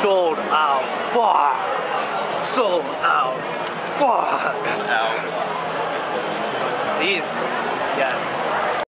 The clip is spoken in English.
sold out. Fuck. Sold out. Fuck. Out. These.